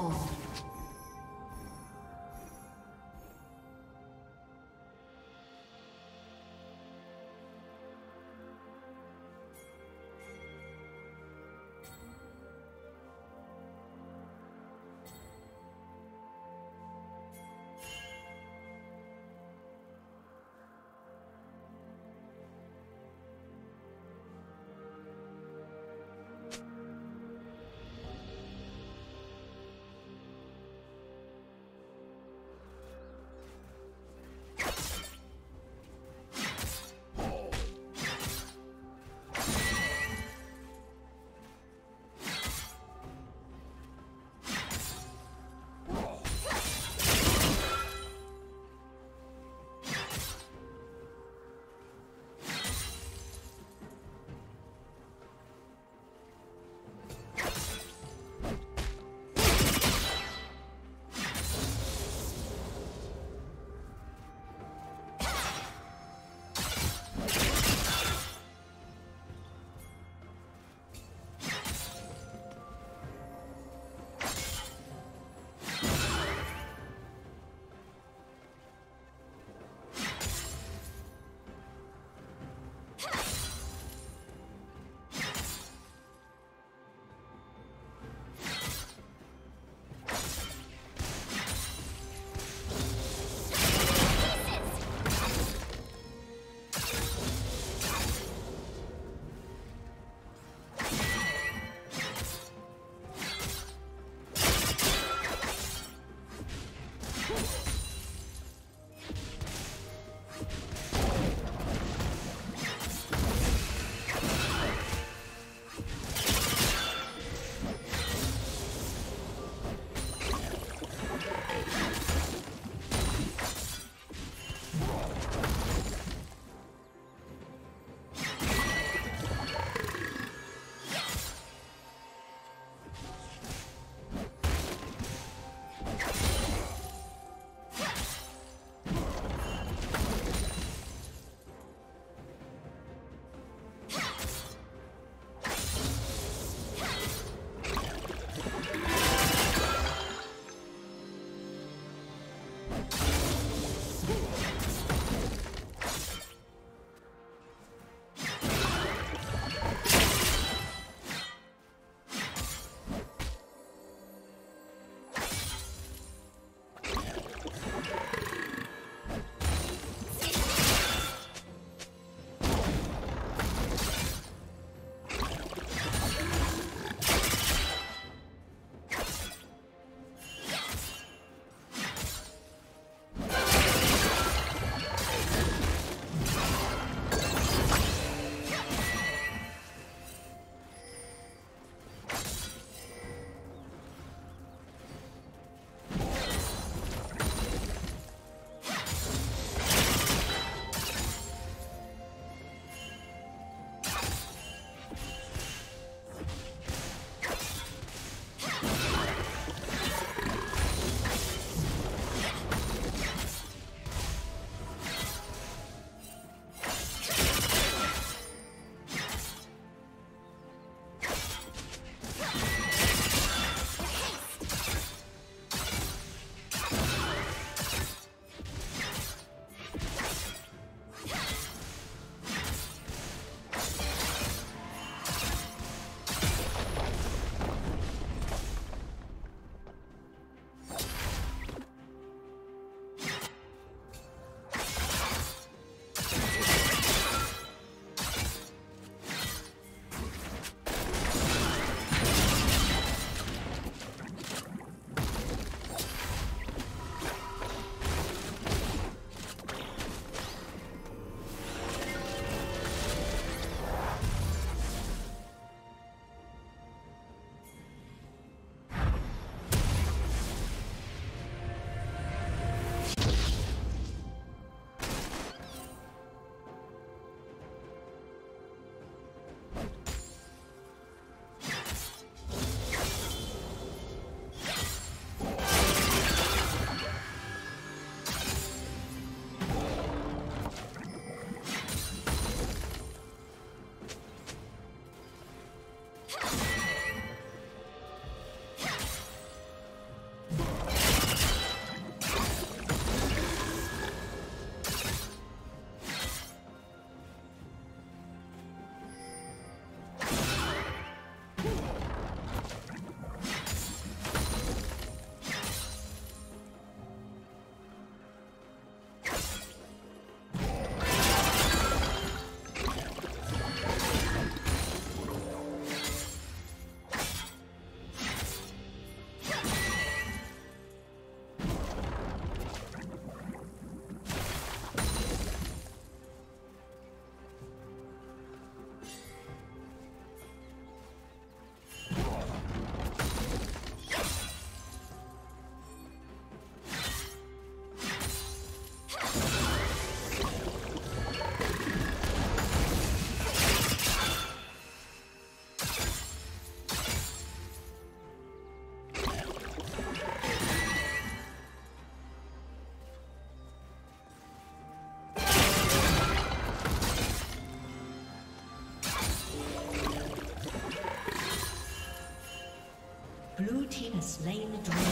Have slain the dragon.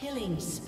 Killing spree.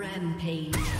Rampage.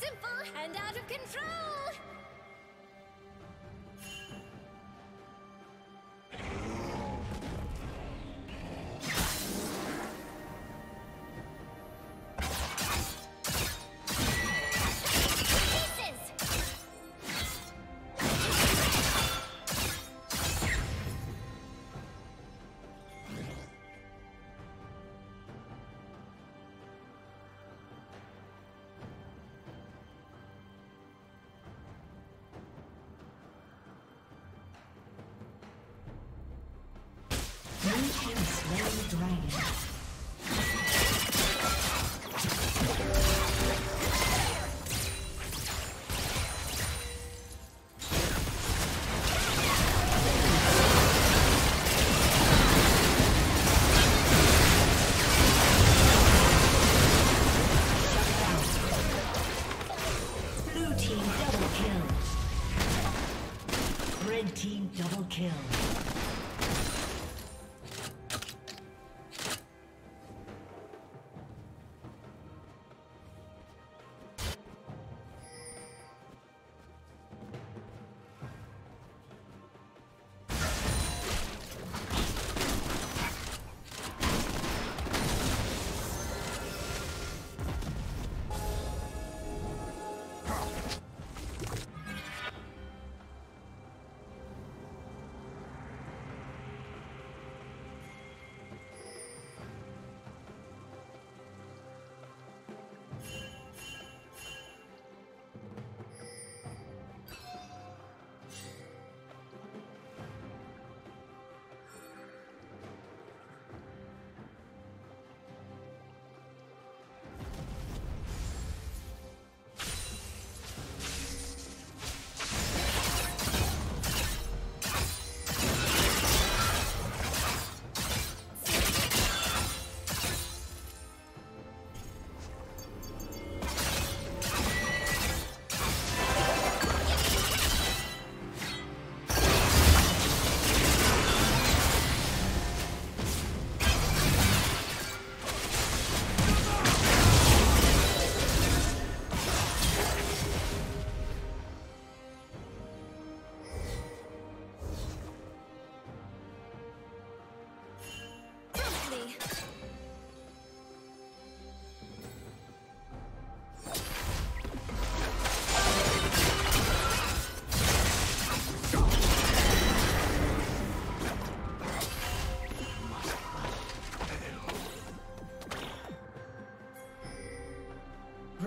Simple, and out of control!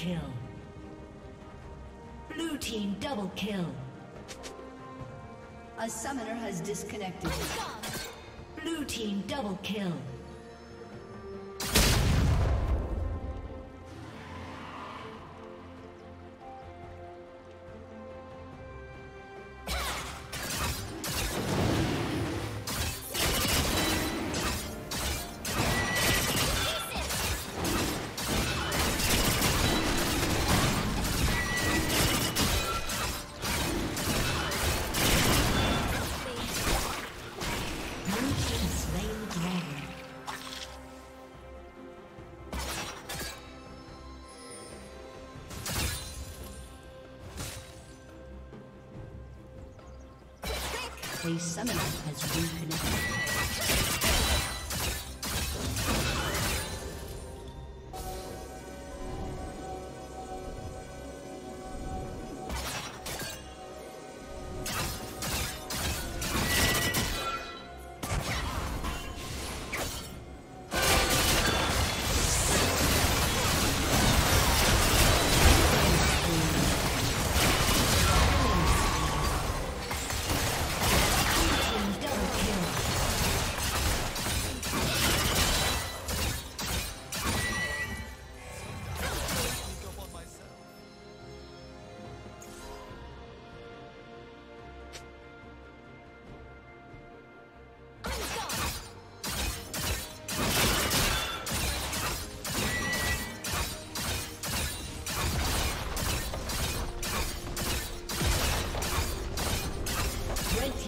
Kill. Blue team double kill. A summoner has disconnected. Blue team double kill. A summoner has reconnected.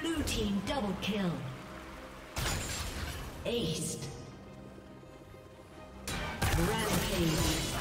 Blue team double kill. Aced. Rampage.